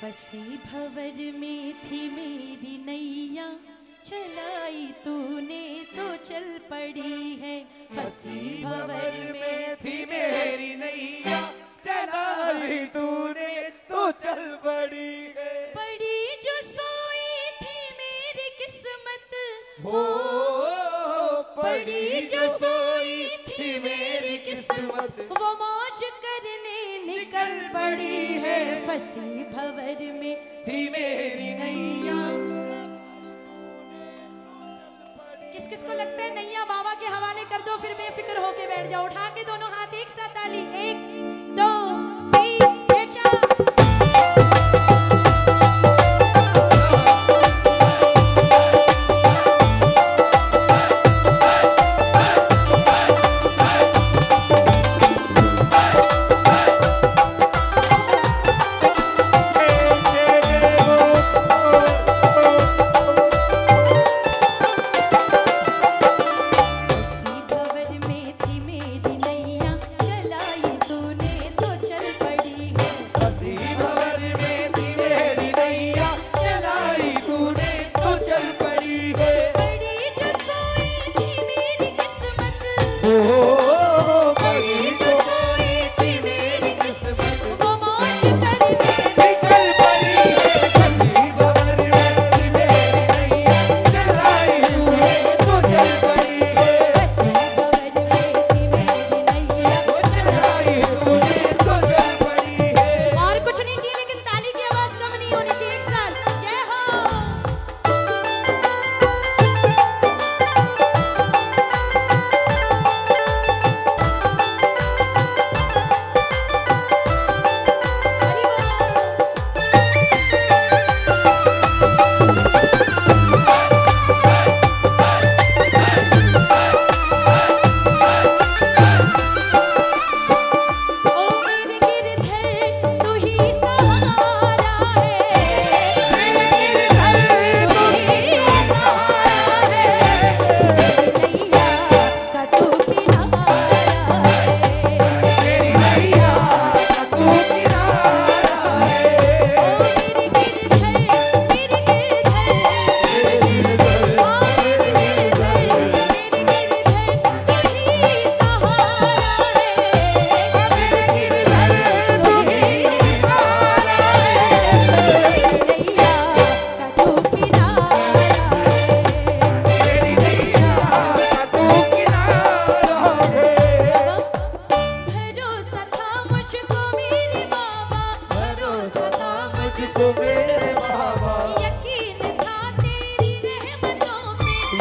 फसी भवर में थी मेरी नैया चलाई तूने तो चल पड़ी है। फसी भवर में थी मेरी नैया चलाई तूने तो चल पड़ी है। पड़ी जो सोई थी मेरी किस्मत हो पड़ी जो सोई थी मेरी किस्मत। वो मौज करने निकल पड़ी है फसी भवर में। थी मेरी नैया। किस किस को लगता है नैया बाबा के हवाले कर दो फिर बेफिक्र होके बैठ जाओ। उठा के दोनों हाथ एक साथ ताली एक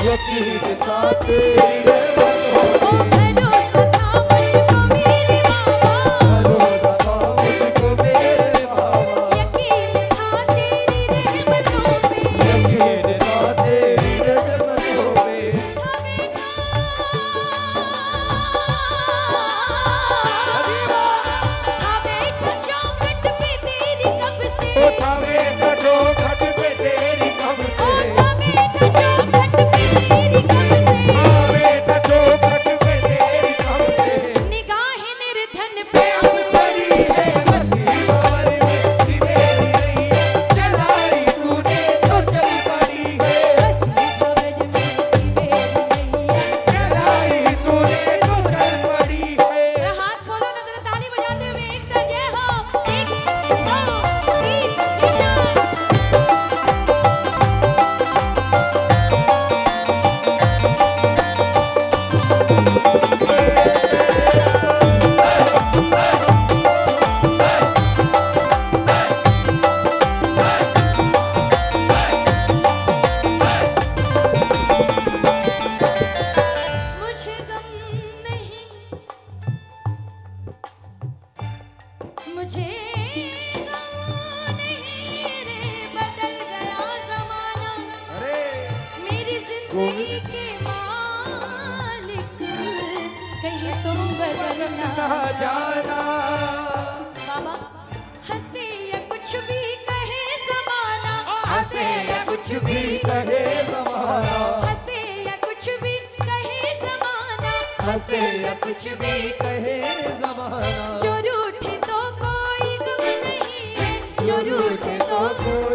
यकीन था तेरी ज़िंदगी के मालिक तुम कुछ भी कहे जमाना। हंसे कुछ भी कहे जमाना। हंसे या कुछ भी कहे जमाना। हंसे कुछ भी कहे जमाना। Juro te topo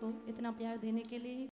को इतना प्यार देने के लिए